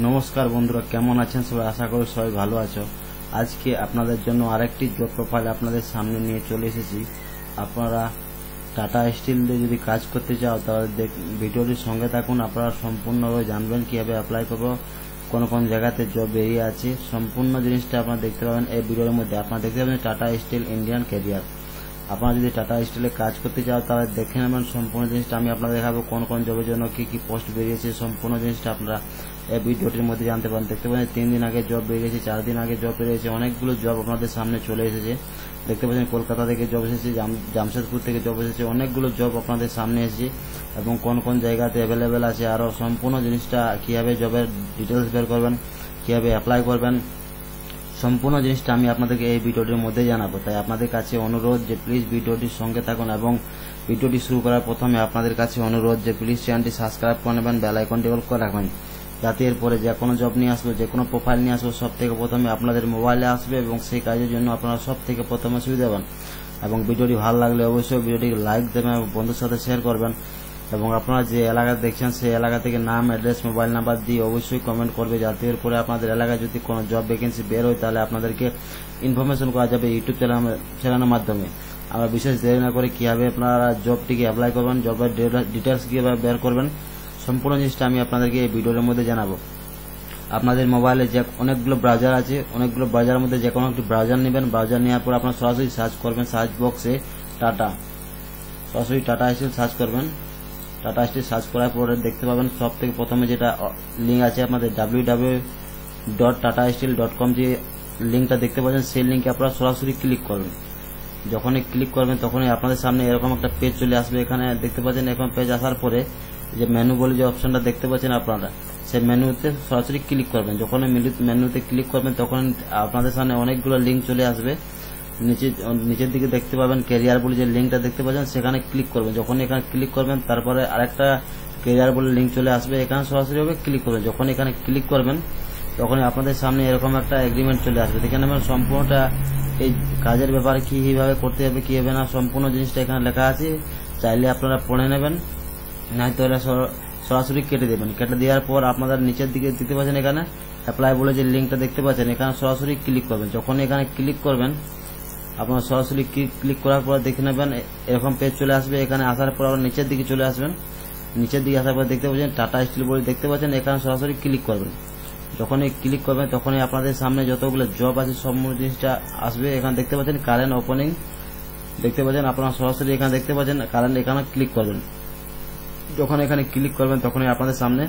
নমস্কার বন্ধুরা, কেমন আছেন সবাই? আশা করি সবাই ভালো আছো। আজকে আপনাদের জন্য আরেকটি জব প্রোফাইল আপনাদের সামনে নিয়ে চলে এসেছি। আপনারা টাটা স্টিল দিয়ে যদি কাজ করতে চাও, তাহলে ভিডিওটির সঙ্গে থাকুন। আপনারা সম্পূর্ণভাবে জানবেন কীভাবে অ্যাপ্লাই করব, কোন কোন জায়গাতে জব বেরিয়ে আছে। সম্পূর্ণ জিনিসটা আপনারা দেখতে পাবেন এই ভিডিওর মধ্যে। আপনারা দেখতে পাবেন টাটা স্টিল ইন্ডিয়ান ক্যারিয়ার আপনারা যদি টাটা স্টিলে কাজ করতে চাও, তাহলে দেখে নেবেন সম্পূর্ণ জিনিসটা। আমি আপনাদের দেখাবো কোন কোন জবের জন্য কি কি পোস্ট বেরিয়েছে। সম্পূর্ণ জিনিসটা আপনারা ভিডিওটির মধ্যে জানতে পারেন, দেখতে পাচ্ছেন তিন দিন আগে জব বেরিয়েছে চার দিন আগে জব বেরিয়েছে অনেকগুলো জব আপনাদের সামনে চলে এসেছে। দেখতে পাচ্ছেন কলকাতা থেকে জব এসেছে জামশেদপুর থেকে জব এসেছে, অনেকগুলো জব আপনাদের সামনে এসেছে এবং কোন কোন জায়গাতে অ্যাভেলেবেল আছে আরও সম্পূর্ণ জিনিসটা কীভাবে জবের ডিটেলস বের করবেন, কীভাবে অ্যাপ্লাই করবেন, সম্পূর্ণ জিনিসটা আমি আপনাদেরকে এই ভিডিওটির মধ্যে জানাব। তাই আপনাদের কাছে অনুরোধ যে প্লিজ ভিডিওটির সঙ্গে থাকুন এবং ভিডিওটি শুরু করার প্রথমে আপনাদের কাছে অনুরোধ যে প্লিজ চ্যানেলটি সাবস্ক্রাইব করে নেবেন বেল আইকনটি অল করে রাখবেন। যাতে এরপরে যে কোনো জব নিয়ে আসব যে কোনো প্রোফাইল নিয়ে আসব সব থেকে প্রথমে আপনাদের মোবাইলে আসবে এবং সেই কাজের জন্য আপনারা সব থেকে প্রথমে সুবিধা পাবেন। এবং ভিডিওটি ভালো লাগলে অবশ্যই ভিডিওটি লাইক দেবেন এবং বন্ধুর সাথে শেয়ার করবেন। এবং আপনারা যে এলাকা দেখছেন, সেই এলাকা থেকে নাম অ্যাড্রেস মোবাইল নাম্বার দিয়ে অবশ্যই কমেন্ট করবে যাতে এরপরে আপনাদের এলাকায় যদি কোনো জব ভ্যাকেন্সি বের হয়, তাহলে আপনাদেরকে ইনফরমেশন করা যাবে ইউটিউব চ্যানেল চ্যানেলের মাধ্যমে। আমরা বিশেষ দেরি না করে কীভাবে আপনারা জবটিকে অ্যাপ্লাই করবেন জবের ডিটেলস কীভাবে বের করবেন সম্পূর্ণ জিনিসটা আমি আপনাদেরকে এই ভিডিওর মধ্যে জানাব। আপনাদের মোবাইলে যে অনেকগুলো ব্রাউজার আছে, অনেকগুলো ব্রাউজারের মধ্যে যে কোনো একটি ব্রাউজার নেবেন। ব্রাউজার নেওয়ার পর আপনার সরাসরি সার্চ করবেন সার্চ বক্সে টাটা সরাসরি টাটা স্টিল সার্চ করবেন। টাটা স্টিল সার্চ করার পরে দেখতে পাবেন সব থেকে প্রথমে যেটা লিঙ্ক আছে আপনাদের W W dot Tata steel dot com যে লিঙ্কটা দেখতে পাচ্ছেন, সেই লিঙ্কে আপনারা সরাসরি ক্লিক করবেন। যখনই ক্লিক করবেন, তখনই আপনাদের সামনে এরকম একটা পেজ চলে আসবে। এখানে দেখতে পাচ্ছেন এরকম পেজ আসার পরে যে মেনু বলে যে অপশনটা দেখতে পাচ্ছেন আপনারা, সেই মেনুতে সরাসরি ক্লিক করবেন। যখন মেনুতে ক্লিক করবেন, তখন আপনাদের সামনে অনেকগুলো লিঙ্ক চলে আসবে। নিচে নিচের দিকে দেখতে পাবেন ক্যারিয়ার বলে যে লিঙ্কটা দেখতে পাচ্ছেন, সেখানে ক্লিক করবেন। যখন এখানে ক্লিক করবেন, তারপরে আরেকটা ক্যারিয়ার বলে লিঙ্ক চলে আসবে, এখানে সরাসরি হবে ক্লিক করবেন। যখন এখানে ক্লিক করবেন তখনই আপনাদের সামনে এরকম একটা এগ্রিমেন্ট চলে আসবে। এখানে নেবেন সম্পূর্ণটা এই কাজের ব্যাপারে কীভাবে করতে হবে, কী হবে না, সম্পূর্ণ জিনিসটা এখানে লেখা আছে। চাইলে আপনারা পড়ে নেবেন। নয়তো সর- সরাসরি কেটে দেবেন। কেটে দেওয়ার পর আপনারা নিচের দিকে দিতে পাচ্ছেন এখানে অ্যাপ্লাই বলে যে লিঙ্কটা দেখতে পাচ্ছেন, এখানে সরাসরি ক্লিক করবেন। যখন এখানে ক্লিক করবেন, আপনারা সরাসরি ক্লিক করার পর দেখে নেবেন এরকম পেজ চলে আসবে। এখানে আসার পর আবার নিচের দিকে চলে আসবেন। নিচের দিকে আসার পর দেখতে পাচ্ছেন টাটা স্টিল বলে দেখতে পাচ্ছেন, এখানে সরাসরি ক্লিক করবেন। যখনই ক্লিক করবেন, তখনই আপনাদের সামনে যতগুলো জব আছে সব জিনিসটা আসবে। এখানে দেখতে পাচ্ছেন কারেন্ট ওপেনিং দেখতে পাচ্ছেন, আপনারা সরাসরি এখানে দেখতে পাচ্ছেন কারেন্ট এখানে ক্লিক করবেন। যখন এখানে ক্লিক করবেন, তখনই আপনাদের সামনে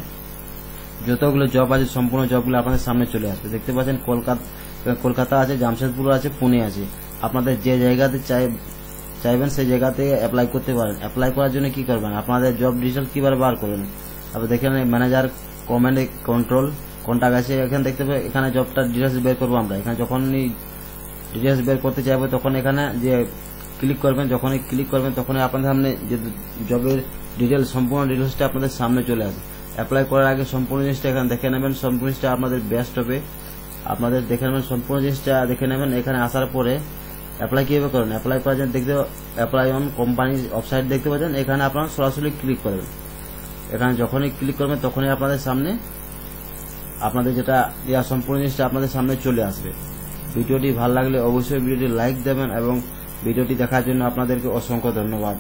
যতগুলো জব আছে, সম্পূর্ণ জবগুলো আপনাদের সামনে চলে আসবে। দেখতে পাচ্ছেন, কলকাতা কলকাতা আছে, জামশেদপুর আছে, পুনে আছে। আপনাদের যে জায়গাতে চাই, চাইবেন, সেই জায়গাতে অ্যাপ্লাই করতে পারেন। অ্যাপ্লাই করার জন্য কি করবেন? আপনাদের জব ডিটেলস কীভাবে বার করবেন? তারপর দেখেন ম্যানেজার কমেন্ট কন্ট্রোল কন্ট্যাক্ট আছে, এখানে দেখতে পাবেন, এখানে জবটা ডিটেলস বের করব আমরা। এখানে যখনই ডিটেলস বের করতে চাইব, তখন এখানে যে ক্লিক করবেন, যখনই ক্লিক করবেন, তখনই আপনাদের সামনে যে জবের ডিটেলস সম্পূর্ণ ডিটেলসটা আপনাদের সামনে চলে আসবে। অ্যাপ্লাই করার আগে সম্পূর্ণ জিনিসটা এখানে দেখে নেবেন, সম্পূর্ণ জিনিসটা আপনাদের বেস্ট হবে। আপনাদের দেখে নেবেন, সম্পূর্ণ জিনিসটা দেখে নেবেন। এখানে আসার পরে অ্যাপ্লাই কীভাবে করেন অ্যাপ্লাই করার জন্য দেখতে অ্যাপ্লাই অন কোম্পানি ওয়েবসাইট দেখতে পাচ্ছেন। এখানে আপনারা সরাসরি ক্লিক করবেন এখানে যখনই ক্লিক করবেন, তখনই আপনাদের সামনে, আপনাদের যেটা দেওয়া সম্পূর্ণ জিনিসটা আপনাদের সামনে চলে আসবে। ভিডিওটি ভালো লাগলে অবশ্যই ভিডিওটি লাইক দেবেন এবং ভিডিওটি দেখার জন্য আপনাদেরকে অসংখ্য ধন্যবাদ।